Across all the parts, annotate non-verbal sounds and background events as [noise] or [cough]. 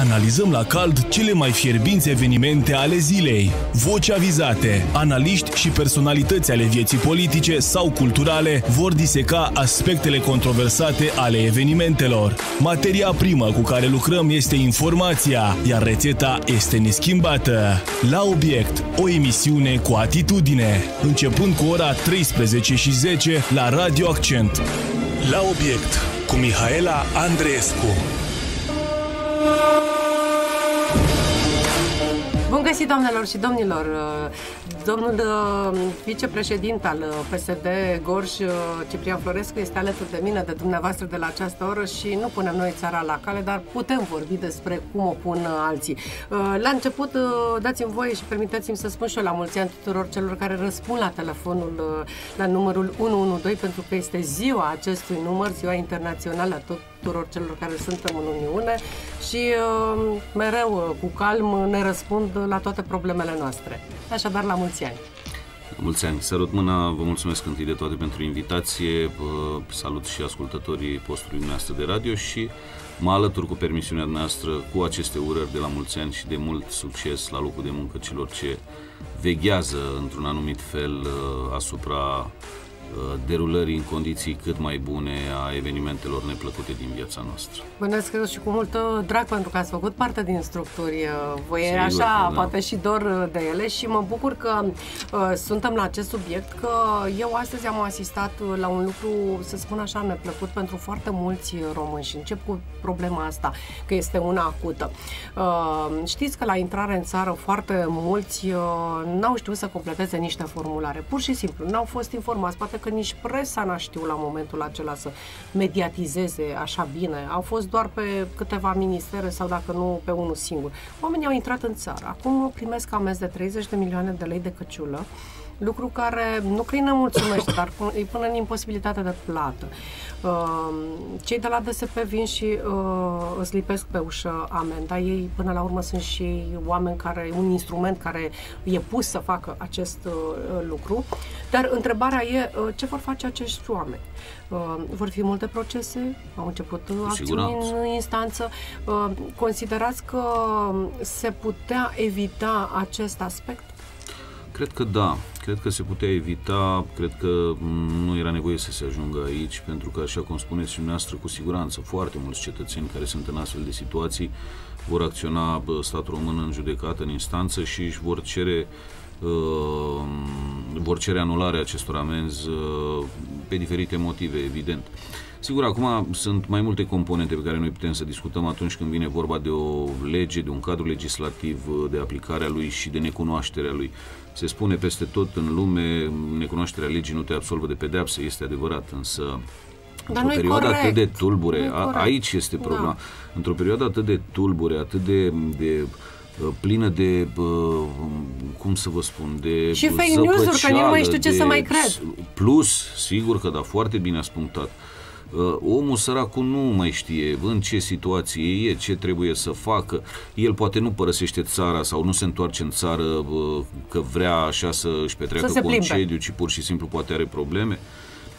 Analizăm la cald cele mai fierbinți evenimente ale zilei. Voci avizate, analiști și personalități ale vieții politice sau culturale vor diseca aspectele controversate ale evenimentelor. Materia primă cu care lucrăm este informația, iar rețeta este neschimbată. La obiect, o emisiune cu atitudine, începând cu ora 13 și 10 la Radio Accent. La obiect, cu Mihaela Andreescu. Bun găsit, doamnelor și domnilor! Domnul uh, vicepreședinte al uh, PSD, Gorj, uh, Ciprian Florescu, este alături de mine, de dumneavoastră, de la această oră și nu punem noi țara la cale, dar putem vorbi despre cum o pun alții. La început, dați-mi voie și permiteți-mi să spun și eu la mulți ani tuturor celor care răspund la telefonul la numărul 112, pentru că este ziua acestui număr, ziua internațională a tuturor celor care suntem în Uniune și mereu, cu calm, ne răspund la toate problemele noastre. Așadar, la mulți ani! Mulți ani! Sărut mâna, vă mulțumesc întâi de toate pentru invitație, salut și ascultătorii postului noastră de radio și mă alătur cu permisiunea noastră cu aceste urări de la mulți ani și de mult succes la locul de muncă celor ce veghează într-un anumit fel uh, asupra Uh, derulării în condiții cât mai bune a evenimentelor neplăcute din viața noastră. Bănesc și cu mult drag pentru că ați făcut parte din structuri. Uh, voi Sigur, așa, da. poate și dor uh, de ele și mă bucur că uh, suntem la acest subiect, că eu astăzi am asistat la un lucru, să spun așa, neplăcut pentru foarte mulți români și încep cu problema asta, că este una acută. Uh, știți că la intrare în țară foarte mulți uh, n-au știut să completeze niște formulare. Pur și simplu, n-au fost informați, poate că nici presa n-a știut la momentul acela să mediatizeze așa bine. Au fost doar pe câteva ministere sau dacă nu pe unul singur. Oamenii au intrat în țară. Acum primesc amenzi de 30 de milioane de lei de căciulă lucru care nu că îi nemulțumește, dar îi pune în imposibilitate de plată. Uh, cei de la DSP vin și uh, îți lipesc pe ușă amenda. Ei, până la urmă, sunt și oameni care, un instrument care e pus să facă acest uh, lucru. Dar întrebarea e ce vor face acești oameni. Vor fi multe procese, au început acțiuni în instanță. Considerați că se putea evita acest aspect? Cred că da. Cred că se putea evita, cred că nu era nevoie să se ajungă aici, pentru că, așa cum spuneți și dumneavoastră, cu siguranță, foarte mulți cetățeni care sunt în astfel de situații vor acționa statul român în judecată, în instanță și își vor cere uh, vor cere anularea acestor amenzi uh, pe diferite motive, evident. Sigur, acum sunt mai multe componente pe care noi putem să discutăm atunci când vine vorba de o lege, de un cadru legislativ, de aplicarea lui și de necunoașterea lui. Se spune peste tot în lume, necunoașterea legii nu te absolvă de pedeapsă, este adevărat, însă într-o perioadă corect. atât de tulbure, a, aici este da. problema, da. într-o perioadă atât de tulbure, atât de, de uh, plină de, uh, cum să vă spun, de Și fake news-uri, că nu mai știu ce de, să mai cred. Plus, sigur că da, foarte bine a spunctat. Uh, Uh, omul săracul nu mai știe în ce situație e, ce trebuie să facă. El poate nu părăsește țara sau nu se întoarce în țară uh, că vrea așa să își petreacă să concediu, ci pur și simplu poate are probleme.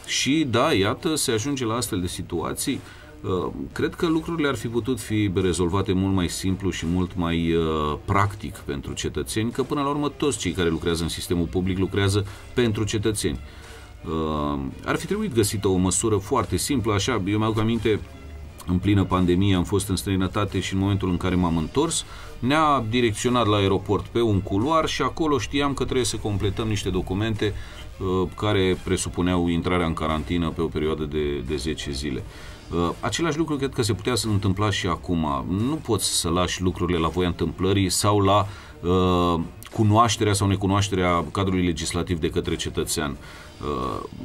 Și da, iată, se ajunge la astfel de situații. Uh, cred că lucrurile ar fi putut fi rezolvate mult mai simplu și mult mai practic pentru cetățeni, că până la urmă toți cei care lucrează în sistemul public lucrează pentru cetățeni. Uh, ar fi trebuit găsită o măsură foarte simplă, așa, eu mi-aduc aminte, în plină pandemie am fost în străinătate și în momentul în care m-am întors, ne-a direcționat la aeroport pe un culoar și acolo știam că trebuie să completăm niște documente uh, care presupuneau intrarea în carantină pe o perioadă de, de 10 zile. Uh, același lucru cred că se putea să întâmpla și acum. Nu poți să lași lucrurile la voia întâmplării sau la uh, cunoașterea sau necunoașterea cadrului legislativ de către cetățean. Uh,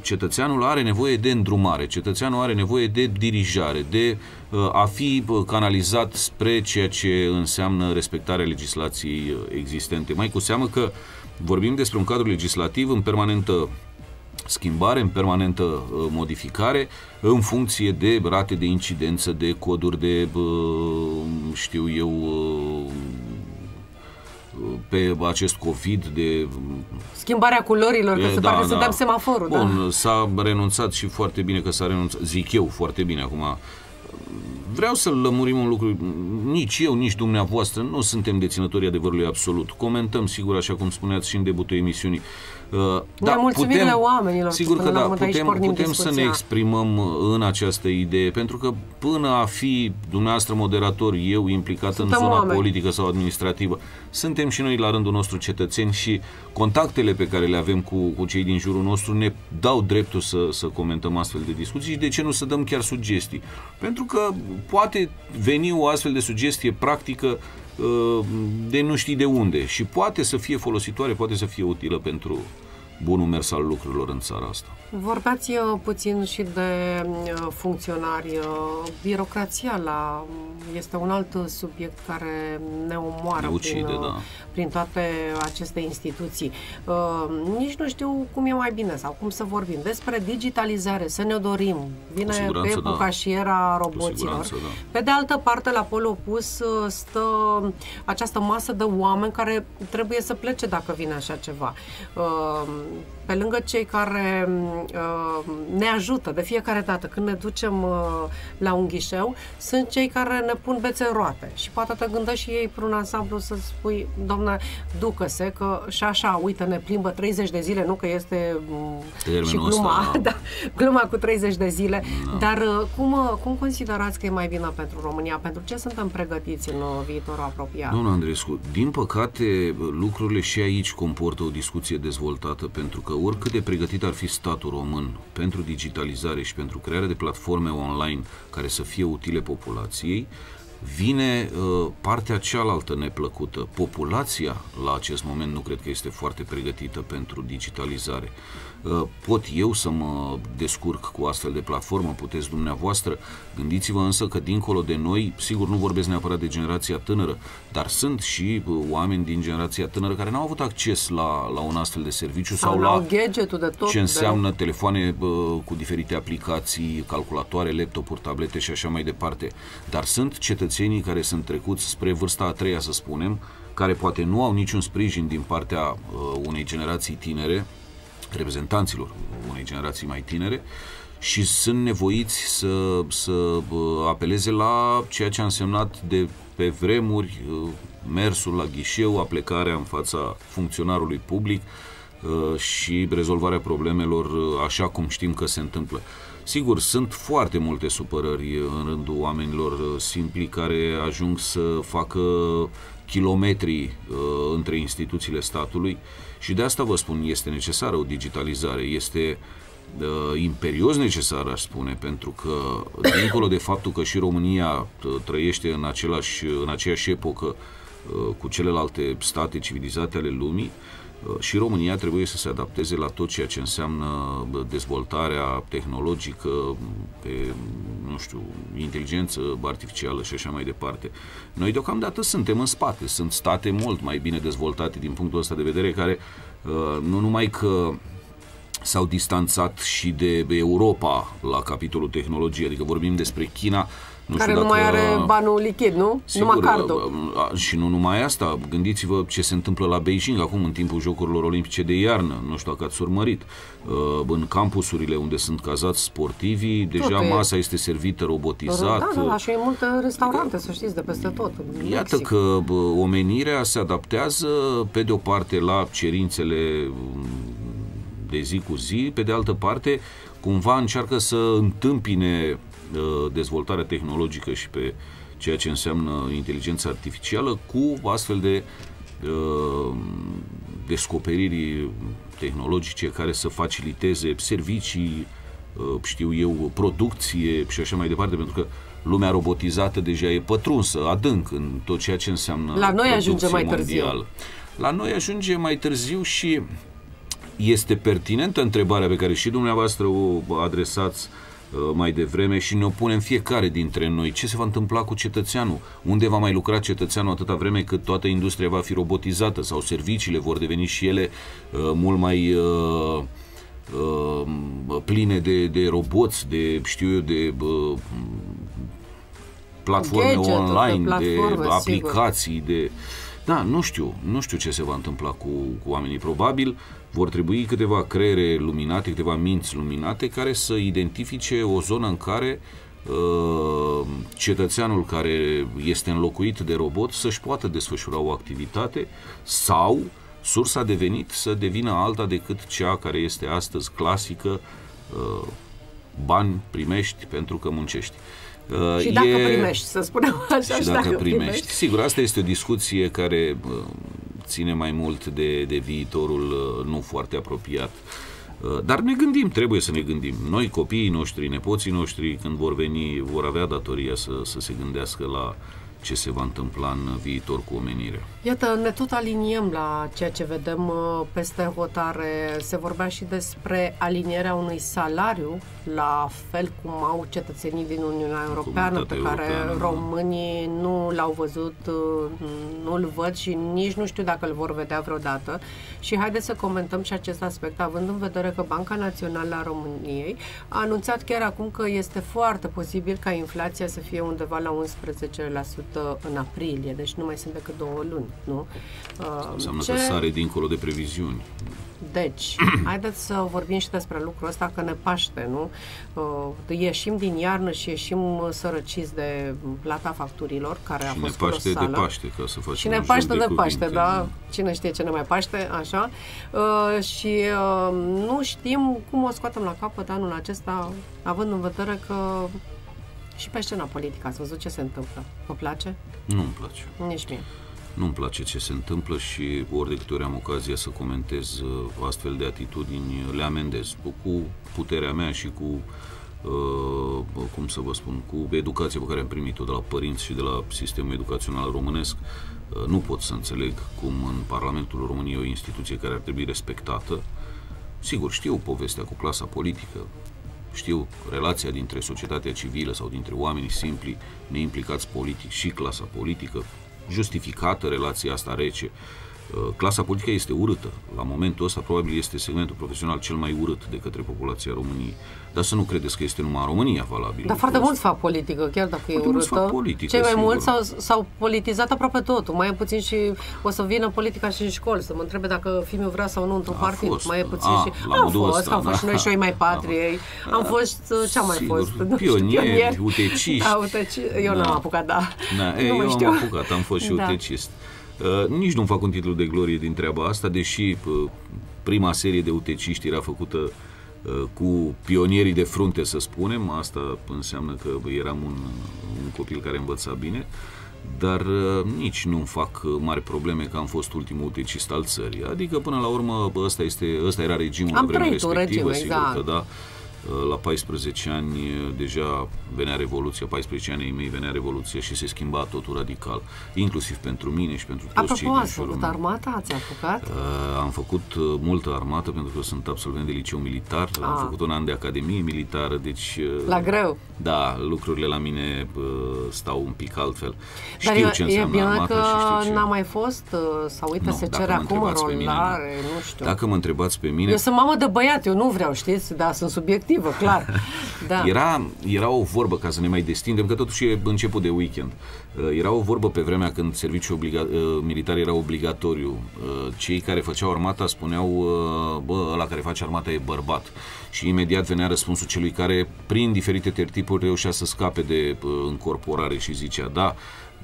cetățeanul are nevoie de îndrumare, cetățeanul are nevoie de dirijare, de uh, a fi uh, canalizat spre ceea ce înseamnă respectarea legislației existente. Mai cu seamă că vorbim despre un cadru legislativ în permanentă schimbare, în permanentă modificare, în funcție de rate de incidență, de coduri de, știu eu, pe acest COVID de... Schimbarea culorilor, că se da, pare da. să dăm semaforul. Bun, da. s-a renunțat și foarte bine că s-a renunțat, zic eu foarte bine acum, vreau să lămurim un lucru. Nici eu, nici dumneavoastră nu suntem deținătorii adevărului absolut. Comentăm, sigur, așa cum spuneați și în debutul emisiunii. Uh, da, putem, oamenilor. Sigur că da, putem, putem să ne exprimăm în această idee, pentru că până a fi dumneavoastră moderator, eu implicat Suntem în zona oameni. politică sau administrativă, suntem și noi la rândul nostru cetățeni și contactele pe care le avem cu, cu cei din jurul nostru ne dau dreptul să, să comentăm astfel de discuții și de ce nu să dăm chiar sugestii. Pentru că poate veni o astfel de sugestie practică uh, de nu știi de unde. Și poate să fie folositoare, poate să fie utilă pentru bunul mers al lucrurilor în țara asta. Vorbeați uh, puțin și de uh, funcționari. Uh, birocrația la, este un alt subiect care ne omoară ne ucide, prin, da. prin toate aceste instituții. Nici nu știu cum e mai bine sau cum să vorbim. Despre digitalizare, să ne dorim. Vine pe epoca da. și era roboților. Da. Pe de altă parte, la pol opus stă această masă de oameni care trebuie să plece dacă vine așa ceva pe lângă cei care uh, ne ajută de fiecare dată când ne ducem uh, la un ghișeu, sunt cei care ne pun bețe în roate. Și poate te gândești și ei un ansamblu să spui, doamne, ducă-se că și așa, uite, ne plimbă 30 de zile, nu că este Termenul și gluma, ăsta, [laughs] da, gluma cu 30 de zile, da. dar uh, cum, uh, cum considerați că e mai bine pentru România? Pentru ce suntem pregătiți în uh, viitorul apropiat? Domnul Andrescu, din păcate, lucrurile și aici comportă o discuție dezvoltată, pentru că oricât de pregătit ar fi statul român pentru digitalizare și pentru crearea de platforme online care să fie utile populației, vine uh, partea cealaltă neplăcută. Populația, la acest moment, nu cred că este foarte pregătită pentru digitalizare. Uh, pot eu să mă descurc cu astfel de platformă, puteți dumneavoastră. Gândiți-vă însă că dincolo de noi, sigur nu vorbesc neapărat de generația tânără, dar sunt și uh, oameni din generația tânără care n-au avut acces la, la un astfel de serviciu sau, sau la gadgetul de tot, ce înseamnă de... telefoane uh, cu diferite aplicații, calculatoare, laptopuri, tablete și așa mai departe. Dar sunt cetățenii care sunt trecuți spre vârsta a treia, să spunem, care poate nu au niciun sprijin din partea uh, unei generații tinere, reprezentanților unei generații mai tinere și sunt nevoiți să, să apeleze la ceea ce a însemnat de pe vremuri uh, mersul la ghișeu, aplecarea în fața funcționarului public uh, și rezolvarea problemelor uh, așa cum știm că se întâmplă. Sigur, sunt foarte multe supărări în rândul oamenilor simpli care ajung să facă kilometri uh, între instituțiile statului și de asta vă spun, este necesară o digitalizare, este uh, imperios necesară, aș spune, pentru că, dincolo de faptul că și România uh, trăiește în, același, în aceeași epocă uh, cu celelalte state civilizate ale lumii, Uh, și România trebuie să se adapteze la tot ceea ce înseamnă dezvoltarea tehnologică, pe, nu știu, inteligență artificială și așa mai departe. Noi deocamdată suntem în spate, sunt state mult mai bine dezvoltate din punctul ăsta de vedere care uh, nu numai că s-au distanțat și de Europa la capitolul tehnologie, adică vorbim despre China, nu care nu dacă, mai are banul lichid, nu? Sigur, numai cardul. Și nu numai asta. Gândiți-vă ce se întâmplă la Beijing acum în timpul Jocurilor Olimpice de iarnă. Nu știu dacă ați urmărit. În campusurile unde sunt cazați sportivii, deja tot masa e. este servită robotizat. Da, da, da, și e multe restaurante, să știți, de peste tot. Iată Mexic. că omenirea se adaptează pe de o parte la cerințele de zi cu zi, pe de altă parte cumva încearcă să întâmpine Uh, dezvoltarea tehnologică și pe ceea ce înseamnă inteligența artificială cu astfel de uh, descoperiri tehnologice care să faciliteze servicii, uh, știu eu, producție și așa mai departe, pentru că lumea robotizată deja e pătrunsă adânc în tot ceea ce înseamnă La noi ajunge mai târziu. La noi ajunge mai târziu și este pertinentă întrebarea pe care și dumneavoastră o adresați uh, Uh, mai devreme și ne opunem fiecare dintre noi. Ce se va întâmpla cu cetățeanul? Unde va mai lucra cetățeanul atâta vreme cât toată industria va fi robotizată sau serviciile vor deveni și ele uh, mult mai uh, uh, pline de, de roboți, de, știu eu, de uh, platforme Gadget, online, de, platforme, de aplicații, sigur. de... Da, nu știu, nu știu ce se va întâmpla cu, cu oamenii. Probabil vor trebui câteva creiere luminate, câteva minți luminate care să identifice o zonă în care uh, cetățeanul care este înlocuit de robot să-și poată desfășura o activitate sau sursa de venit să devină alta decât cea care este astăzi clasică, uh, bani primești pentru că muncești. Uh, și dacă e... primești, să spunem așa. Și, și dacă, dacă primești. primești. Sigur, asta este o discuție care uh, ține mai mult de, de viitorul nu foarte apropiat. Dar ne gândim, trebuie să ne gândim. Noi, copiii noștri, nepoții noștri, când vor veni, vor avea datoria să, să se gândească la ce se va întâmpla în viitor cu omenirea. Iată, ne tot aliniem la ceea ce vedem uh, peste hotare. Se vorbea și despre alinierea unui salariu, la fel cum au cetățenii din Uniunea Europeană, pe care Europeană, da. românii nu l-au văzut, uh, nu-l văd și nici nu știu dacă îl vor vedea vreodată. Și haideți să comentăm și acest aspect, având în vedere că Banca Națională a României a anunțat chiar acum că este foarte posibil ca inflația să fie undeva la 11% în aprilie, deci nu mai sunt decât două luni nu? Uh, înseamnă ce... că sare dincolo de previziuni. Deci, [clears throat] haideți să vorbim și despre lucrul ăsta, că ne paște, nu? Uh, ieșim din iarnă și ieșim sărăciți de plata facturilor, care și a fost ne paște de paște, ca să facem Și ne paște de, de paște, da? Cine știe ce ne mai paște, așa. Uh, și uh, nu știm cum o scoatem la capăt anul acesta, având în vedere că și pe scena politică ați văzut ce se întâmplă. Vă place? Nu-mi place. Nici mie nu-mi place ce se întâmplă și ori de câte ori am ocazia să comentez uh, astfel de atitudini, le amendez cu puterea mea și cu, uh, cum să vă spun, cu educația pe care am primit-o de la părinți și de la sistemul educațional românesc. Uh, nu pot să înțeleg cum în Parlamentul României o instituție care ar trebui respectată, sigur știu povestea cu clasa politică, știu relația dintre societatea civilă sau dintre oamenii simpli neimplicați politic și clasa politică, justificată relația asta rece. Uh, clasa politică este urâtă. La momentul ăsta probabil este segmentul profesional cel mai urât de către populația României. Dar să nu credeți că este numai în România valabil. Dar foarte mulți fac politică, chiar dacă foarte e urâtă. Fac politică, Cei mai sigur. mulți s-au, s-au politizat aproape totul. Mai e puțin și o să vină politica și în școli, să mă întrebe dacă fiul vrea sau nu într-un partid. Fost. Mai e puțin a, și... Am fost, ăsta, am fost da. și noi și mai [laughs] patriei. Da. Am fost, uh, ce am mai fost? [laughs] Pionieri, uteciști. Da, uteci. Eu da. n-am apucat, da. da. [laughs] Ei, nu eu știu. am apucat, am fost și da. utecist. Uh, nici nu fac un titlu de glorie din treaba asta, deși uh, prima serie de uteciști era făcută uh, cu pionierii de frunte, să spunem. Asta înseamnă că eram un, un copil care învăța bine, dar uh, nici nu fac mari probleme că am fost ultimul utecist al țării. Adică, până la urmă, ăsta, este, ăsta era regimul am la vremea respectivă, regim, sigur exact. că da la 14 ani deja venea Revoluția, 14 ani ei mei venea Revoluția și se schimba totul radical, inclusiv pentru mine și pentru toți Apropo, cei din ați făcut armata? Ați apucat? Uh, am făcut uh, multă armată pentru că sunt absolvent de liceu militar, ah. am făcut un an de academie militară, deci... Uh, la greu? Da, lucrurile la mine uh, stau un pic altfel. Dar știu e, ce înseamnă e bine armată că și știu ce... n-a mai fost, uh, sau uite, no, se cere acum rolare, nu știu. Dacă mă întrebați pe mine... Eu sunt mamă de băiat, eu nu vreau, știți, dar sunt subiectiv obiectivă, clar. Da. Era, era o vorbă, ca să ne mai destindem, că totuși e început de weekend. Uh, era o vorbă pe vremea când serviciul obliga- uh, militar era obligatoriu. Uh, cei care făceau armata spuneau, bă, ăla care face armata e bărbat. Și imediat venea răspunsul celui care, prin diferite tertipuri, reușea să scape de încorporare și zicea, da,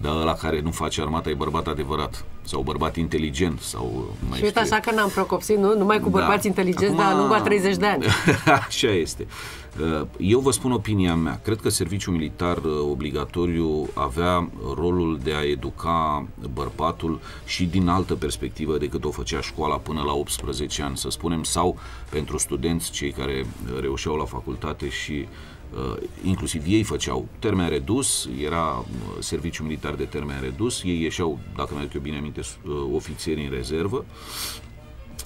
dar ăla care nu face armata e bărbat adevărat sau bărbat inteligent sau mai Și uite așa că n-am procopsit, nu? Numai cu da. bărbați da. inteligenți, Acum... dar lungul a 30 de ani. [laughs] așa este. Uh, eu vă spun opinia mea. Cred că serviciul militar uh, obligatoriu avea rolul de a educa bărbatul și din altă perspectivă decât o făcea școala până la 18 ani, să spunem, sau pentru studenți, cei care reușeau la facultate și uh, Uh, inclusiv ei făceau termen redus, era uh, serviciu militar de termen redus, ei ieșeau, dacă mi-aduc eu bine aminte, uh, ofițeri în rezervă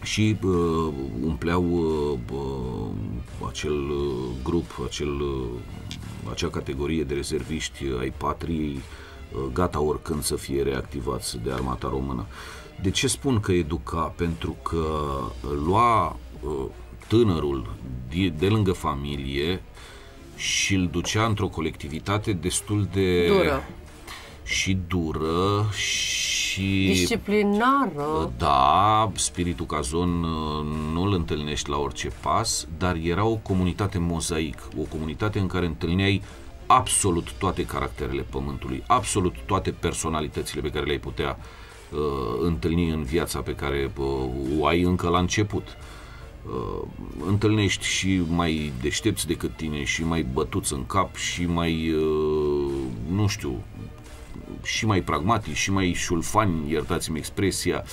și uh, umpleau uh, acel grup, acel, uh, acea categorie de rezerviști ai patriei, uh, gata oricând să fie reactivați de armata română. De ce spun că educa? Pentru că lua uh, tânărul de, de lângă familie și îl ducea într-o colectivitate destul de... Dură. Și dură și... Disciplinară. Da, spiritul cazon uh, nu îl întâlnești la orice pas, dar era o comunitate mozaic, o comunitate în care întâlneai absolut toate caracterele pământului, absolut toate personalitățile pe care le-ai putea uh, întâlni în viața pe care uh, o ai încă la început. Uh, întâlnești și mai deștepți decât tine și mai bătuți în cap și mai, uh, nu știu, și mai pragmatici și mai șulfani, iertați-mi expresia,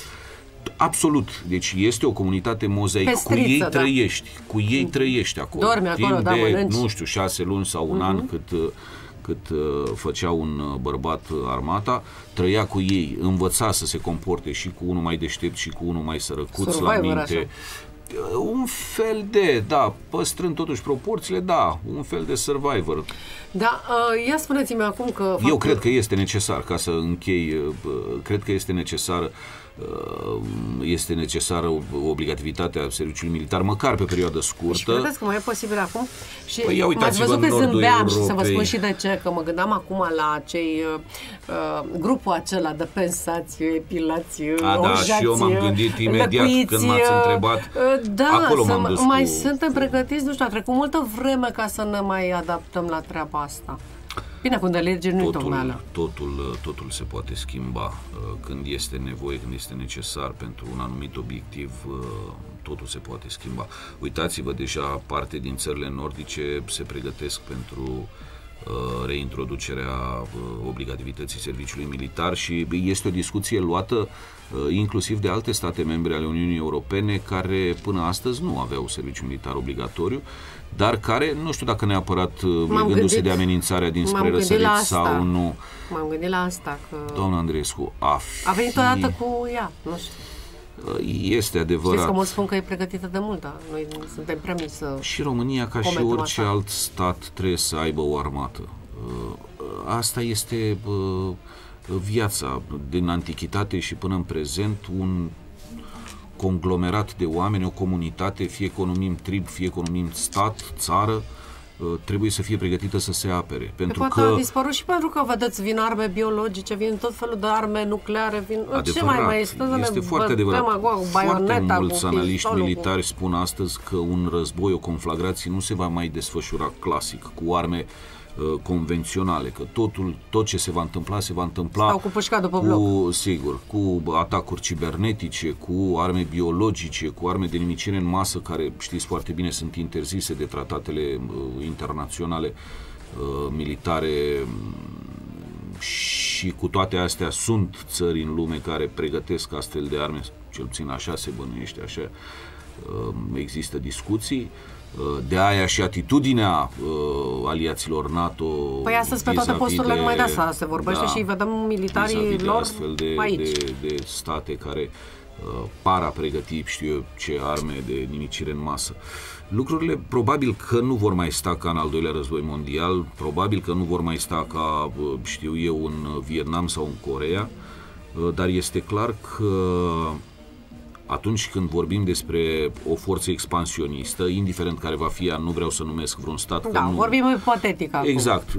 Absolut. Deci este o comunitate mozaic. Pestriță, cu ei da. trăiești. Cu ei trăiești acolo. Dormi acolo, Timp da, de, mănânci. nu știu, șase luni sau un an cât, uh, cât uh, făcea un uh, bărbat uh, armata, trăia cu ei, învăța să se comporte și cu unul mai deștept și cu unul mai sărăcuț la Survivor, minte. așa. Uh, Un fel de, da, păstrând totuși proporțiile, da, un fel de survivor. Da, uh, ia spuneți-mi acum că... Eu faptul- cred că este necesar, ca să închei, uh, cred că este necesar uh, este necesară obligativitatea serviciului militar, măcar pe perioadă Și scurtă. credeți că mai e posibil acum? Și Păi ia m-ați uitați-vă văzut în că nordul zâmbeam și să vă Europei. spun și de ce, că mă gândeam acum la cei uh, uh, grupul acela de pensație, epilație, A, da, și eu m-am gândit imediat când m-ați întrebat. Uh, da, Acolo să m-am m- dus mai cu- suntem pregătiți, nu știu, a trecut multă vreme ca să ne mai adaptăm la treaba asta. Bine, când de lege nu-i tocmeală. totul, totul, totul se poate schimba uh, când este nevoie, când este necesar pentru un anumit obiectiv, uh, totul se poate schimba. Uitați-vă, deja parte din țările nordice se pregătesc pentru uh, reintroducerea uh, obligativității serviciului militar și este o discuție luată uh, inclusiv de alte state membre ale Uniunii Europene care până astăzi nu aveau serviciu militar obligatoriu, dar care, nu știu dacă neapărat uh, legându-se gândit- de amenințarea dinspre m-am gândit la răsărit asta. sau nu. M-am gândit la asta, că Doamna Andreescu, a fi... a venit odată cu ea, nu știu. Este Știți adevărat. că mulți spun că e pregătită de mult, dar noi suntem prea mici să... Și România, ca și Comentăm orice asta. alt stat, trebuie să aibă o armată. Uh, Asta este uh, viața din antichitate și până în prezent, un conglomerat de oameni, o comunitate, fie că o numim trib, fie că o numim stat, țară, uh, trebuie să fie pregătită să se apere. Pe Pentru poate că a dispărut și pentru că, vedeți, vin arme biologice, vin tot felul de arme nucleare, vin... ce mai mai este? Să este ne foarte bătem adevărat. acolo cu Foarte baioneta, mulți cu analiști pistolul, cu- militari spun astăzi că un război, o conflagrație nu se va mai desfășura clasic, cu arme uh, convenționale, că totul, tot ce se va întâmpla, se va întâmpla Sau cu pușca după cu, bloc. sigur, cu atacuri cibernetice, cu arme biologice, cu arme de nimicire în masă, care știți foarte bine sunt interzise de tratatele uh, internaționale uh, militare mm, și cu toate astea sunt țări în lume care pregătesc astfel de arme, cel puțin așa se bănuiește, așa uh, există discuții. Uh, De aia și atitudinea uh, aliaților NATO Păi astăzi pe toate vis-a-vis posturile de- numai de asta se vorbește și vedem militarii vis-a-vis de lor astfel de, aici. De, de state care uh, par a pregăti, știu eu, ce arme de nimicire în masă. Lucrurile probabil că nu vor mai sta ca în al doilea război mondial, probabil că nu vor mai sta ca, uh, știu eu, în Vietnam sau în Corea, uh, dar este clar că atunci când vorbim despre o forță expansionistă, indiferent care va fi ea, nu vreau să numesc vreun stat, că Da, nu, vorbim ipotetic acum. Exact.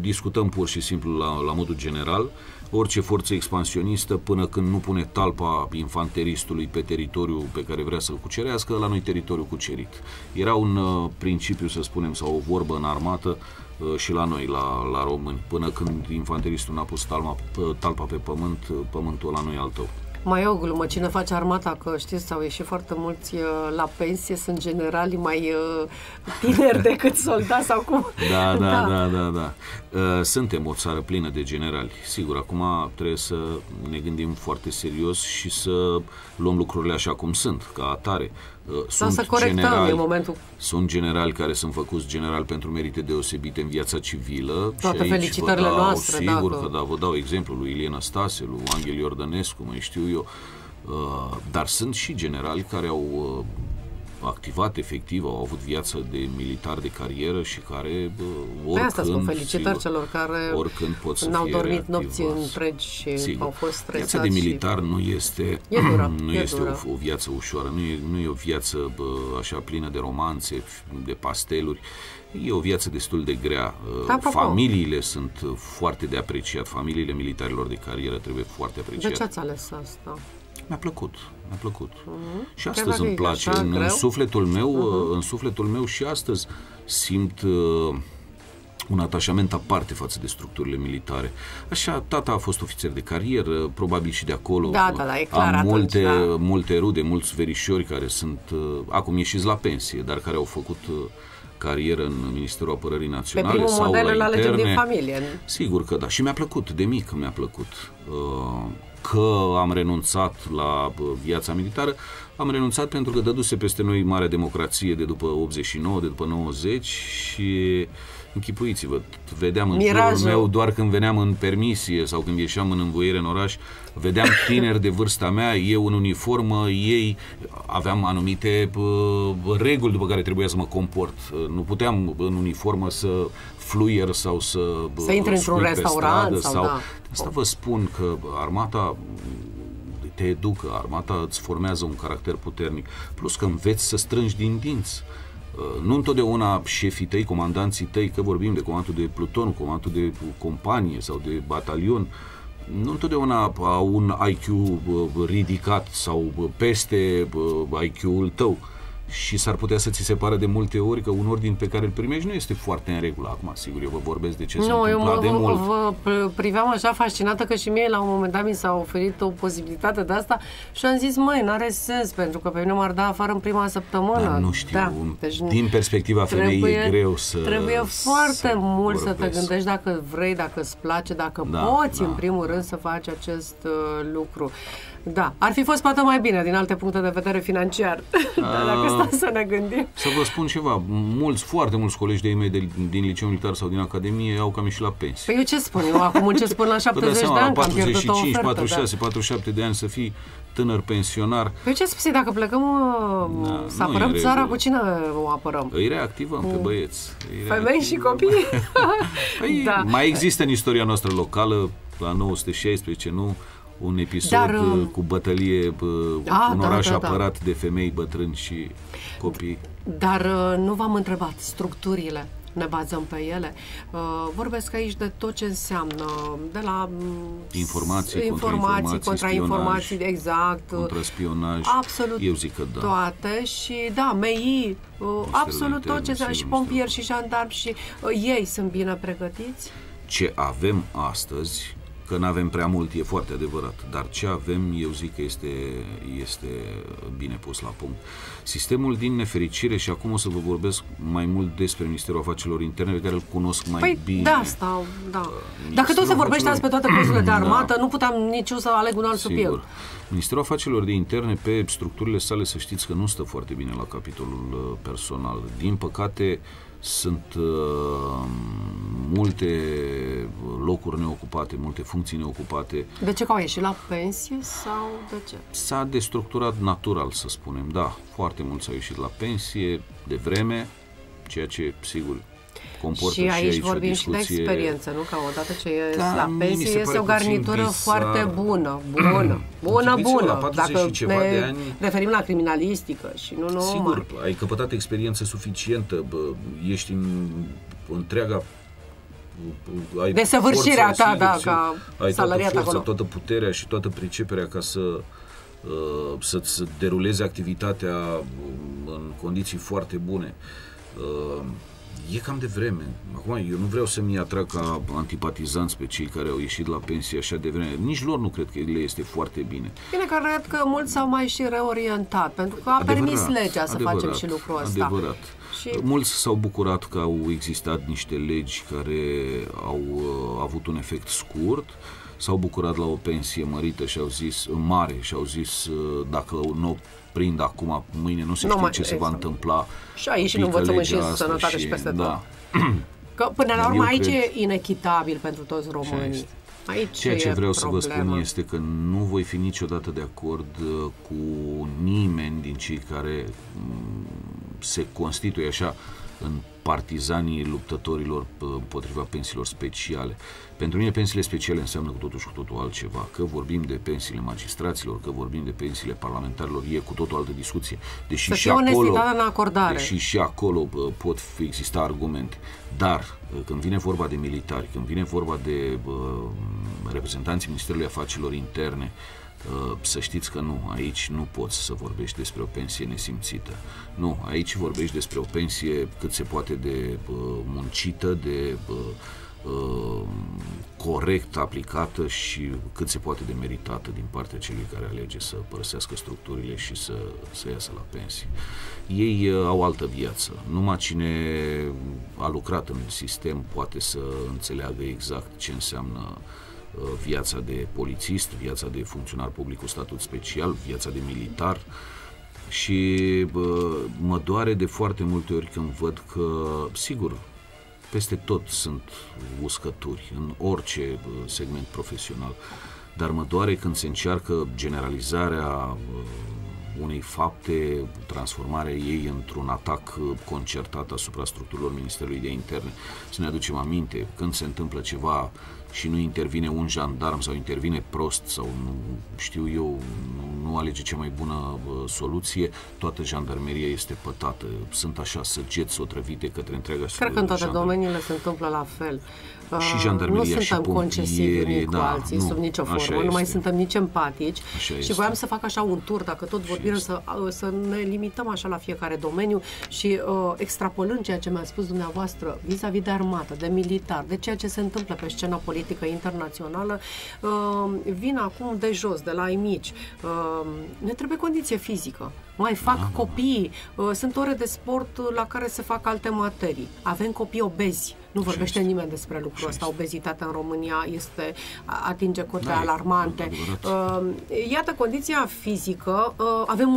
Discutăm pur și simplu la, la modul general. Orice forță expansionistă, până când nu pune talpa infanteristului pe teritoriul pe care vrea să-l cucerească, la noi teritoriul cucerit. Era un uh, principiu, să spunem, sau o vorbă în armată uh, și la noi, la, la români. Până când infanteristul n-a pus talma, p- talpa pe pământ, uh, pământul la noi al tău. Mai e o glumă, cine face armata, că știți, au ieșit foarte mulți uh, la pensie, sunt generali mai uh, tineri [laughs] decât soldați sau cum. [laughs] Da, da, da, da, da. Uh, Suntem o țară plină de generali. Sigur, acum trebuie să ne gândim foarte serios și să luăm lucrurile așa cum sunt, ca atare. Uh, Sau să corectăm, e momentul. sunt generali care sunt făcuți general pentru merite deosebite în viața civilă. Toate și aici felicitările vă dau, noastre, Sigur da, că că- da, vă dau exemplul lui Iliena Stase, lui Angel Iordănescu, mai știu eu. Uh, dar sunt și generali care au uh, activat efectiv, au avut viață de militar de carieră și care uh, Pe oricând, asta spun felicitări sigur, celor care oricând pot să n-au fie dormit reactivați. nopți întregi și Sigur. au fost stresați. Viața de și- militar nu este, E dură, [clears throat] nu e este dură. o, o viață ușoară, nu e, nu e o viață bă, așa plină de romanțe, de pasteluri. E o viață destul de grea. Uh, Apropo. Familiile sunt uh, foarte de apreciat. Familiile militarilor de carieră trebuie foarte De apreciate. ce ați ales asta? Mi-a plăcut, mi-a plăcut. Și Chiar astăzi dacă îmi e place. așa În, în greu? sufletul meu, în sufletul meu și astăzi simt uh, un atașament aparte față de structurile militare. Așa, tata a fost ofițer de carieră, probabil și de acolo. Da, da, da, e clar Am multe, atunci, da. multe rude, mulți verișori care sunt uh, acum ieșiți la pensie, dar care au făcut uh, carieră în Ministerul Apărării Pe Naționale primul sau model la îl alegem interne. din familie. Sigur că da. Și mi-a plăcut, de mic mi-a plăcut. Uh, Că am renunțat la uh, viața militară, am renunțat pentru că dăduse peste noi marea democrație de după 89, de după 90 și închipuiți-vă, vedeam în Mirajul. jurul meu doar când veneam în permisie sau când ieșeam în învoiere în oraș, vedeam [laughs] tineri de vârsta mea, eu în uniformă, ei aveam anumite uh, reguli după care trebuia să mă comport. Uh, Nu puteam în uniformă să fluier sau să Să intri într-un spui pe restaurant stradă sau da. Asta vă spun că armata te educă, armata îți formează un caracter puternic, plus că înveți să strângi din dinți. Uh, Nu întotdeauna șefii tăi, comandanții tăi, că vorbim de comandul de pluton, comandul de companie sau de batalion, nu întotdeauna au un IQ uh, ridicat sau uh, peste uh, IQ-ul tău. Și s-ar putea să ți se pară de multe ori că un ordin pe care îl primești nu este foarte în regulă. Acum, sigur, eu vă vorbesc de ce se Nu, eu întâmpla mă, de mult. vă, vă priveam așa fascinată că și mie la un moment dat mi s-a oferit o posibilitate de asta și am zis, măi, n-are sens, pentru că pe mine m-ar da afară în prima săptămână. Dar nu știu, Da. deci, din perspectiva femeii e greu să... Trebuie foarte mult să te vorbesc. gândești dacă vrei, dacă îți place, dacă Da, poți, da. în primul rând, să faci acest uh, lucru. Da, ar fi fost poate mai bine din alte puncte de vedere financiar, [laughs] dar dacă stăm să ne gândim. Să vă spun ceva, mulți, foarte mulți colegi de ei mei de, din liceu militar sau din academie au cam ieșit la pensie. Păi eu ce spun? Eu acum încep până la Vă dați 70 de seama, ani, la că am pierdut o 45, ofertă. 46, da. 47 de ani să fii tânăr pensionar, Păi ce spui, dacă plecăm uh, Da, să nu e apărăm în țara, regulă. cu cine o apărăm? îi reactivăm pe băieți. Îi Femei reactivăm. și copii? [laughs] [laughs] Păi, da. Mai există în istoria noastră locală, la 916, nu? Un episod Dar, Dar, um, cu bătălie, bă, Ah, un da, oraș da, da. apărat de femei, bătrâni și copii. Dar uh, nu v-am întrebat structurile. Ne bazăm pe ele. Uh, vorbesc aici de tot ce înseamnă, de la mm, Informații, informații, contrainformații, contrainformații, spionaj, exact. uh, Contraspionaj, Absolut eu zic că da. toate și da, MEI, uh, absolut tot ce Interne, și sigur, pompieri și jandarmi și uh, ei sunt bine pregătiți. ce avem astăzi, că nu avem prea mult, e foarte adevărat, dar ce avem, eu zic că este, este bine pus la punct. Sistemul din nefericire, și acum o să vă vorbesc mai mult despre Ministerul Afacerilor Interne, pe care îl cunosc mai Păi bine. de asta, da. Dacă Ministerul tot se vorbește Afacerilor- azi pe toate posturile de armată, Da. nu puteam nici eu să aleg un alt Sigur. subiect. Ministerul Afacerilor de Interne, pe structurile sale, să știți că nu stă foarte bine la capitolul uh, personal. Din păcate, sunt uh, multe locuri neocupate, multe funcții neocupate. De ce că au ieșit la pensie sau de ce? S-a destructurat natural, să spunem. Da, foarte mulți au ieșit la pensie de vreme, ceea ce, sigur, comportă și aici, și aici vorbim o și de discuție... experiență, nu? Că odată ce ies Da, la mie mi pensie se este pare o puțin garnitură bizar. foarte bună, bună, [clears throat] bună, Închipuiți-vă, la bună. 40 Dacă și ceva ne de ani- referim la criminalistică și nu numai. Sigur, ai căpătat experiență suficientă, bă, ești în întreaga ai Desăvârșirea forța, ta, sigur, da, sigur. ca ai toată salariat forța, acolo. toată puterea și toată priceperea ca să uh, să-ți derulezi activitatea um, în condiții foarte bune. Uh, E cam de vreme. Acum, eu nu vreau să-mi atrag ca antipatizanți pe cei care au ieșit la pensie așa de vreme. Nici lor nu cred că le este foarte bine. Bine că cred că mulți s-au mai și reorientat, pentru că a permis legea să adevărat, facem și lucrul ăsta. Adevărat. Și- Mulți s-au bucurat că au existat niște legi care au uh, avut un efect scurt, s-au bucurat la o pensie mărită și au zis, mare și au zis uh, dacă nu o prind acum, mâine nu se Nu știe mai- ce se va exact. întâmpla. Și aici în Pică învățământ și legea în asta sănătate și peste tot. da. Că până la Eu urmă aici cred- e inechitabil pentru toți românii. este. Aici Ceea ce e vreau să vă problema. spun este că nu voi fi niciodată de acord uh, cu nimeni din cei care mm, se constituie așa în partizanii luptătorilor uh, împotriva pensiilor speciale. Pentru mine pensiile speciale înseamnă cu totul și cu totul altceva. Că vorbim de pensiile magistraților, că vorbim de pensiile parlamentarilor, e cu totul altă discuție. Deși Să și fie acolo, onestitate în acordare. Deși și acolo uh, pot fi exista argumente. Dar uh, când vine vorba de militari, când vine vorba de uh, reprezentanții Ministerului Afacerilor Interne, Uh, să știți că nu, aici nu poți să vorbești despre o pensie nesimțită. Nu, aici vorbești despre o pensie cât se poate de uh, muncită, de uh, uh, corect aplicată și cât se poate de meritată din partea celui care alege să părăsească structurile și să, să iasă la pensie. Ei uh, au altă viață. Numai cine a lucrat în sistem poate să înțeleagă exact ce înseamnă uh, viața de polițist, viața de funcționar public cu statut special, viața de militar și bă, mă doare de foarte multe ori când văd că, sigur, peste tot sunt uscături, în orice segment profesional, dar mă doare când se încearcă generalizarea unei fapte, transformarea ei într-un atac concertat asupra structurilor Ministerului de Interne. Să ne aducem aminte, când se întâmplă ceva și nu intervine un jandarm sau intervine prost sau nu știu eu, nu, nu alege cea mai bună uh, soluție, toată jandarmeria este pătată. Sunt așa săgeți otrăvite către întreaga Cred că în toate domeniile se întâmplă la fel și uh, jandarmeria nu și suntem concesivi unii da, cu alții, nu, sub nicio formă, nu mai suntem nici empatici. Așa și voiam să fac așa un tur, dacă tot vorbim, să, uh, să ne limităm așa la fiecare domeniu și uh, extrapolând ceea ce mi-a spus dumneavoastră vis-a-vis de armată, de militar, de ceea ce se întâmplă pe scena politică internațională, uh, vin acum de jos, de la ai mici. Uh, ne trebuie condiție fizică. Mai fac da, copii, uh, sunt ore de sport la care se fac alte materii. Avem copii obezi nu vorbește nimeni despre lucrul ăsta. Obezitatea în România este atinge cote da, alarmante. Uh, iată, condiția fizică, uh, avem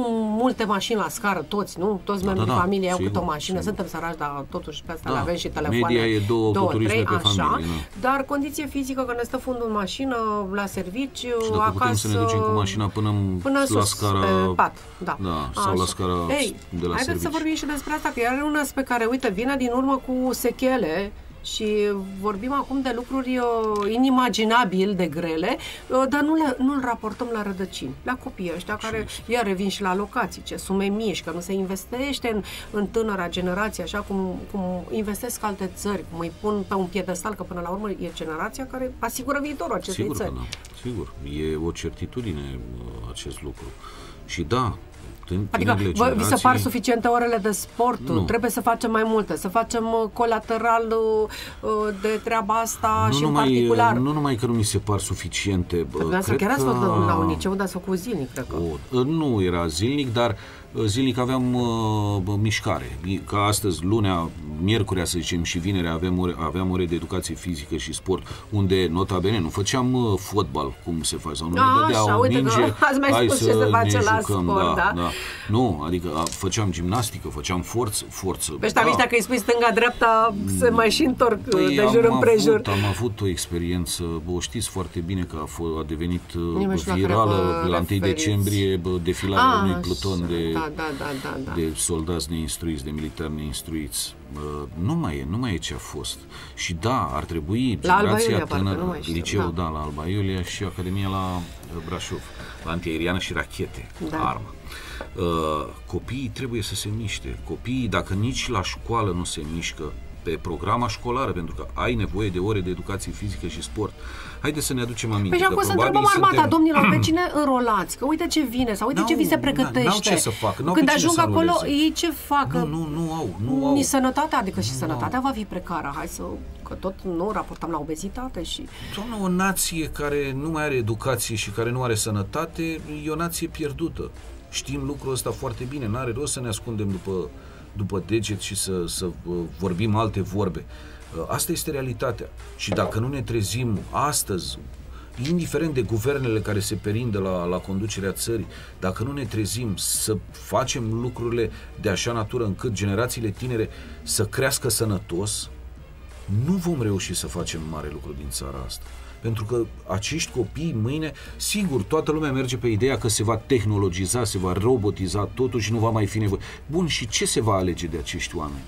multe mașini la scară, toți, nu? Toți da, membrii da, da, familiei au câte o mașină, sigur. suntem săraci, dar totuși pe asta da. le avem și telefoane. Media e două, două trei, pe așa. Familie, da. Dar condiție fizică, că ne stă fundul în mașină, la serviciu, și dacă acasă... putem să ne ducem cu mașina până, până sus, la scara... Pe pat, da. da sau așa. la scara Ei, de la haideți servici. să vorbim și despre asta, că iar un aspect care, uite, vine din urmă cu sechele și vorbim acum de lucruri uh, inimaginabil de grele, uh, dar nu le, nu-l raportăm la rădăcini, la copiii ăștia care iar revin și la locații, ce sume mici, că nu se investește în, în tânăra generație, așa cum, cum investesc alte țări, cum îi pun pe un piedestal, că până la urmă e generația care asigură viitorul acestei sigur țări. Că da, sigur, e o certitudine uh, acest lucru. Și da, Adică vă, vi se par suficiente orele de sport? Nu. Trebuie să facem mai multe, să facem uh, colateral uh, uh, de treaba asta nu și numai, în particular. Nu numai că nu mi se par suficiente. Cred chiar ați fost la un liceu, dar s-a cu zilnic, cred că. O, nu era zilnic, dar zilnic aveam uh, mișcare. Ca astăzi, lunea, miercurea, să zicem, și vinerea aveam ore, aveam ore de educație fizică și sport, unde, nota bene, nu făceam uh, fotbal, cum se face, sau nu ne dădeau așa, uite minge, că [laughs] ați mai spus ce se face la jucăm, sport, da, da? da. Nu, adică a, făceam gimnastică, făceam forță, forță. Pe ăștia da. dacă îi spui stânga-dreapta, se mai și întorc păi de jur împrejur. Avut, am avut o experiență, o știți foarte bine că a, f- a devenit uh, virală la 1 decembrie defilarea ah, unui pluton de da, da, da, da, da. de soldați neinstruiți, de militari neinstruiți. Nu mai e, nu mai e ce a fost. Și da, ar trebui la generația tânără, liceul, da. da, la Alba Iulia și Academia la uh, Brașov, la antiaeriană și rachete, da. armă. Uh, copiii trebuie să se miște. Copiii, dacă nici la școală nu se mișcă, pe programa școlară, pentru că ai nevoie de ore de educație fizică și sport. Haideți să ne aducem aminte. Păi și acum să întrebăm armata, suntem... domnilor, pe [clears throat] cine înrolați? Că uite ce vine sau uite ce vi se pregătește. N-au ce să facă. Când ajung acolo, ei ce fac? Nu, nu, nu au. Nu au. Nici sănătatea, adică și nu sănătatea au. va fi precară. Hai să că tot nu raportăm la obezitate și... Doamne, o nație care nu mai are educație și care nu are sănătate e o nație pierdută. Știm lucrul ăsta foarte bine, n-are rost să ne ascundem după după deget și să, să uh, vorbim alte vorbe. Uh, asta este realitatea. Și dacă nu ne trezim astăzi, indiferent de guvernele care se perindă la, la conducerea țării, dacă nu ne trezim să facem lucrurile de așa natură încât generațiile tinere să crească sănătos, nu vom reuși să facem mare lucru din țara asta. Pentru că acești copii mâine, sigur, toată lumea merge pe ideea că se va tehnologiza, se va robotiza totul și nu va mai fi nevoie. Bun, și ce se va alege de acești oameni?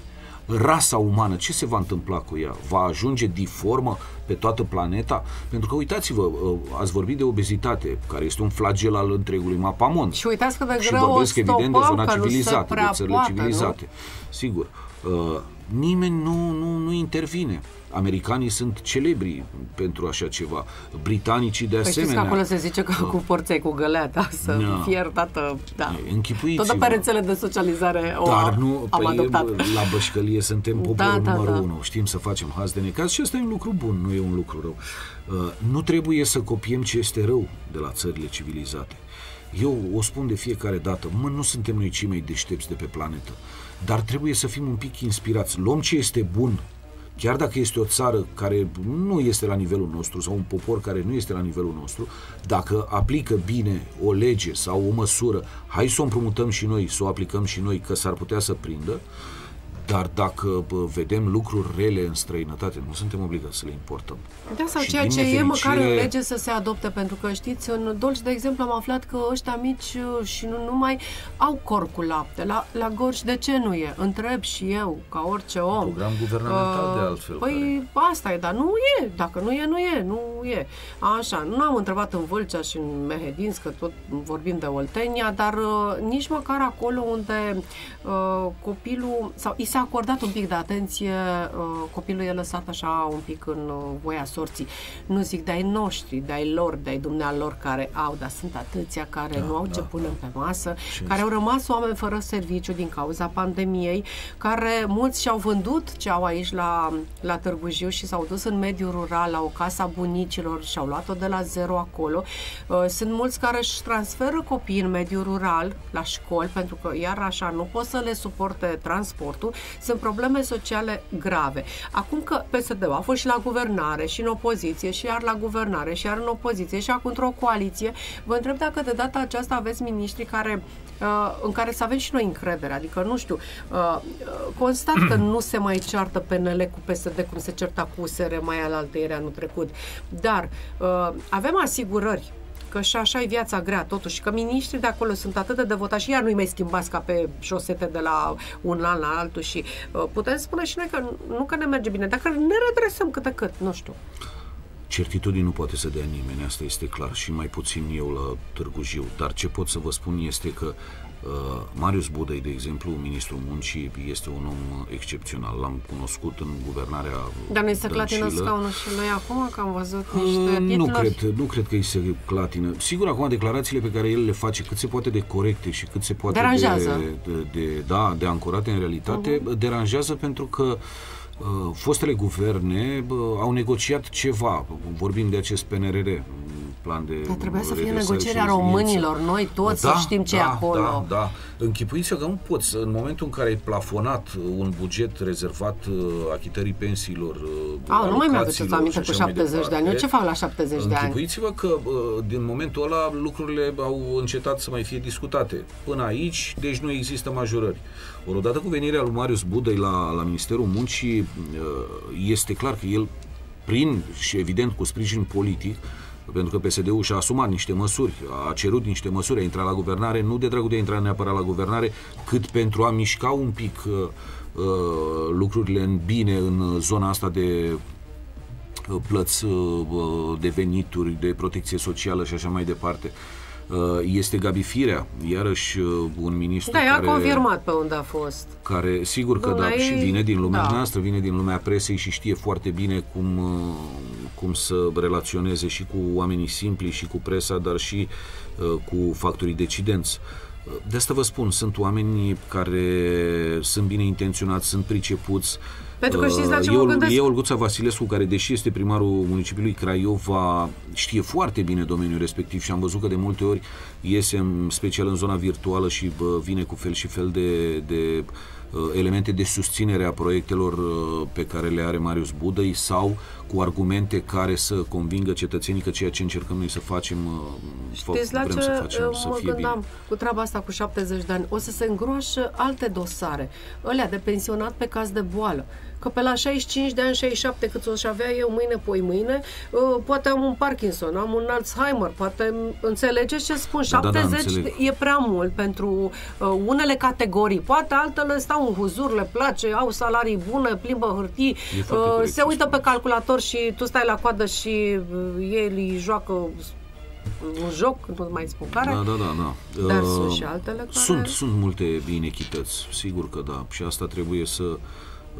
rasa umană, ce se va întâmpla cu ea? Va ajunge diformă pe toată planeta? Pentru că uitați-vă, uh, ați vorbit de obezitate, care este un flagel al întregului mapamond. Și uitați că de și vorbesc evident de zona civilizată, de țările poate, civilizate. Nu? Sigur. Uh, nimeni nu, nu, nu intervine. Americanii sunt celebri pentru așa ceva. Britanicii de păi asemenea. Că acolo se zice că cu forței cu găleata să da. fie iertată. Da. Tot pe rețele de socializare o Dar nu, am păi, adoptat. la bășcălie suntem da, poporul da, numărul da, unu. Știm să facem haz de necaz și asta e un lucru bun, nu e un lucru rău. Uh, nu trebuie să copiem ce este rău de la țările civilizate. Eu o spun de fiecare dată, mă, nu suntem noi cei mai deștepți de pe planetă, dar trebuie să fim un pic inspirați. Luăm ce este bun chiar dacă este o țară care nu este la nivelul nostru sau un popor care nu este la nivelul nostru, dacă aplică bine o lege sau o măsură, hai să o împrumutăm și noi, să o aplicăm și noi, că s-ar putea să prindă, dar dacă bă, vedem lucruri rele în străinătate, nu suntem obligați să le importăm. Da, sau și ceea ce e măcar în lege să se adopte, pentru că știți, în Dolci, de exemplu, am aflat că ăștia mici uh, și nu numai au corp cu lapte. La, la Gorj de ce nu e? Întreb și eu, ca orice om. Program guvernamental uh, de altfel. Păi care... asta e, dar nu e. Dacă nu e, nu e, nu e. Așa, nu am întrebat în Vâlcea și în Mehedinsk, că tot vorbim de Oltenia, dar uh, nici măcar acolo unde uh, copilul, sau i s-a acordat un pic de atenție, uh, copilul e lăsat așa un pic în uh, voia sorții. Nu zic de-ai noștri, de-ai lor, de-ai dumnealor care au, dar sunt atâția care da, nu au da, ce pune da. pe masă, și care au rămas oameni fără serviciu din cauza pandemiei, care mulți și-au vândut ce au aici la, la Târgu Jiu și s-au dus în mediul rural, la o casa bunicilor și au luat-o de la zero acolo. Uh, sunt mulți care își transferă copiii în mediul rural, la școli, pentru că iar așa nu pot să le suporte transportul sunt probleme sociale grave. Acum că PSD-ul a fost și la guvernare și în opoziție și iar la guvernare și iar în opoziție și acum într-o coaliție, vă întreb dacă de data aceasta aveți miniștri care uh, în care să avem și noi încredere. Adică, nu știu, uh, constat că nu se mai ceartă PNL cu PSD cum se certa cu USR mai alaltă ieri anul trecut. Dar uh, avem asigurări că și așa e viața grea totuși, că miniștrii de acolo sunt atât de devotați și iar nu-i mai schimbați ca pe șosete de la un an la altul și uh, putem spune și noi că nu că ne merge bine, dacă ne redresăm câte cât, nu știu. Certitudini nu poate să dea nimeni, asta este clar, și mai puțin eu la Târgu Jiu. Dar ce pot să vă spun este că Uh, Marius Budăi, de exemplu, ministrul muncii, este un om excepțional. L-am cunoscut în guvernarea Dar nu-i se clatină scaunul și noi acum, că am văzut uh, niște uh, Nu cred, nu cred că îi se clatină. Sigur, acum declarațiile pe care el le face, cât se poate de corecte și cât se poate deranjează. de, de, de, da, de ancorate în realitate, uh-huh. deranjează pentru că uh, fostele guverne uh, au negociat ceva, vorbim de acest PNRR, plan de Dar trebuia să fie negocierea românilor, noi toți da, să știm ce da, e acolo. Da, da. Închipuiți-vă că nu poți, în momentul în care ai plafonat un buget rezervat uh, achitării pensiilor, uh, A, nu mai mi-aduceți aminte cu 70 de ani. Eu ce fac la 70 de ani? Închipuiți-vă că uh, din momentul ăla lucrurile au încetat să mai fie discutate. Până aici, deci nu există majorări. Ori odată cu venirea lui Marius Budăi la, la Ministerul Muncii, este clar că el, prin și evident cu sprijin politic, pentru că PSD-ul și-a asumat niște măsuri, a cerut niște măsuri, a intrat la guvernare, nu de dragul de a intra neapărat la guvernare, cât pentru a mișca un pic uh, uh lucrurile în bine în zona asta de uh, plăți uh, de venituri, de protecție socială și așa mai departe. Uh, Uh, este Gabi Firea, iarăși uh, un ministru da, care... a confirmat pe unde a fost. Care, sigur că da, și vine din lumea da. noastră, vine din lumea presei și știe foarte bine cum, uh, cum să relaționeze și cu oamenii simpli și cu presa, dar și cu factorii decidenți. De asta vă spun, sunt oameni care sunt bine intenționați, sunt pricepuți, pentru că știți la ce eu, mă gândesc? Eu, Olguța Vasilescu, care deși este primarul municipiului Craiova, știe foarte bine domeniul respectiv și am văzut că de multe ori iese în special în zona virtuală și bă, vine cu fel și fel de, de uh, elemente de susținere a proiectelor uh, pe care le are Marius Budăi sau cu argumente care să convingă cetățenii că ceea ce încercăm noi să facem uh, Știți la ce să, facem, mă să fie gândeam bine. cu treaba asta cu 70 de ani? O să se îngroașă alte dosare, alea de pensionat pe caz de boală că pe la 65 de ani, 67 cât o să avea eu mâine, poi mâine, uh, poate am un Parkinson, am un Alzheimer, poate înțelegeți ce spun, 70 da, da, da, e prea mult pentru uh, unele categorii, poate altele stau în huzur, le place, au salarii bune, plimbă hârtii, uh, se uită pe calculator și tu stai la coadă și uh, el îi joacă un joc, nu mai spun care. Da, da, da. da. Dar uh, sunt și altele care... Sunt, sunt multe inechități, sigur că da. Și asta trebuie să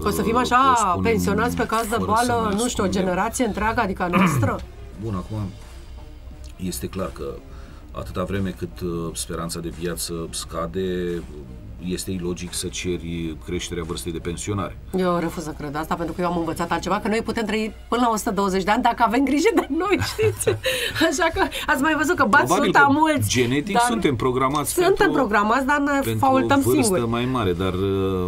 O să fim așa pensionați pe caz de boală, nu știu, o generație întreagă, adică a noastră? [clears throat] Bun, acum este clar că atâta vreme cât uh, speranța de viață scade, este ilogic să ceri creșterea vârstei de pensionare. Eu refuz să cred asta pentru că eu am învățat altceva, că noi putem trăi până la 120 de ani dacă avem grijă de noi, [laughs] știți? Așa că ați mai văzut că bat sunt mulți. genetic dar suntem programați Suntem pentru, programați, dar ne faultăm singuri. mai mare, dar uh,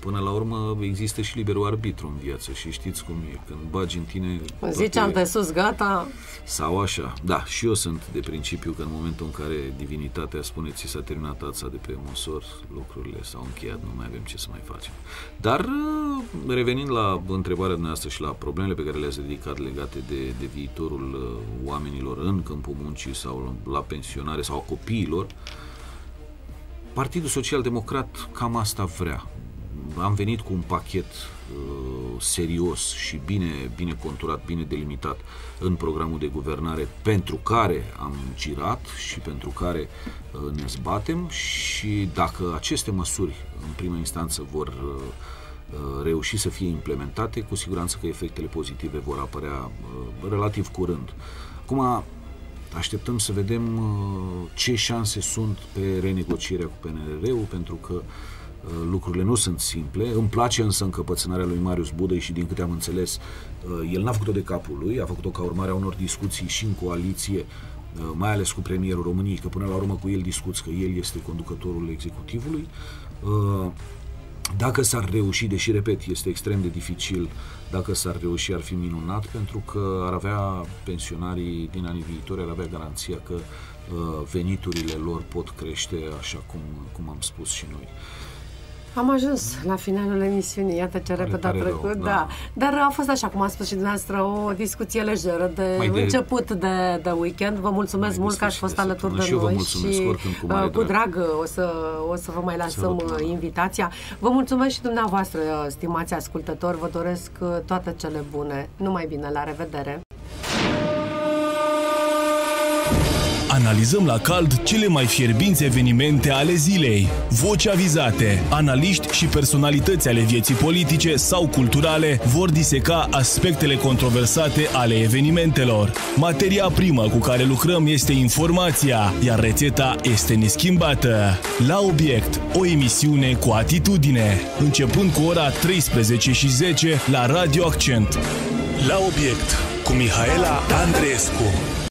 Până la urmă există și liberul arbitru în viață și știți cum e, când bagi în tine... Ziceam de sus, gata... Sau așa, da, și eu sunt de principiu că în momentul în care divinitatea spune ți s-a terminat ața de pe măsor, lucrurile s-au încheiat, nu mai avem ce să mai facem. Dar revenind la întrebarea noastră și la problemele pe care le-ați ridicat legate de, de viitorul uh, oamenilor în câmpul muncii sau la pensionare sau a copiilor, Partidul Social Democrat cam asta vrea am venit cu un pachet uh, serios și bine, bine conturat, bine delimitat în programul de guvernare pentru care am girat și pentru care uh, ne zbatem și dacă aceste măsuri în primă instanță vor uh, uh, reuși să fie implementate, cu siguranță că efectele pozitive vor apărea uh, relativ curând. Acum, așteptăm să vedem uh, ce șanse sunt pe renegocierea cu PNR-ul, pentru că uh, Uh, lucrurile nu sunt simple. Îmi place însă încăpățânarea lui Marius Budăi și din câte am înțeles, uh, el n-a făcut-o de capul lui, a făcut-o ca urmare a unor discuții și în coaliție, uh, mai ales cu premierul României, că până la urmă cu el discuți că el este conducătorul executivului. Dacă s-ar reuși, deși, repet, este extrem de dificil, dacă s-ar reuși, ar fi minunat, pentru că ar avea pensionarii din anii viitori, ar avea garanția că veniturile lor pot crește, așa cum, cum am spus și noi. Am ajuns la finalul emisiunii, iată ce repede a trecut, rău, da. da. Dar a fost așa, cum a spus și dumneavoastră, o discuție lejeră de, Mai de început de, de weekend. Vă mulțumesc mult că ați fost alături de noi și, și cu, uh, cu drag o să, o să vă mai lăsăm uh, invitația. Vă mulțumesc și dumneavoastră, stimați ascultători, vă doresc uh, toate cele bune. Numai bine, la revedere! Analizăm la cald cele mai fierbinți evenimente ale zilei. Voci avizate, analiști și personalități ale vieții politice sau culturale vor diseca aspectele controversate ale evenimentelor. Materia primă cu care lucrăm este informația, iar rețeta este neschimbată. La obiect, o emisiune cu atitudine, începând cu ora 13 și 10 la Radio Accent. La obiect, cu Mihaela Andreescu.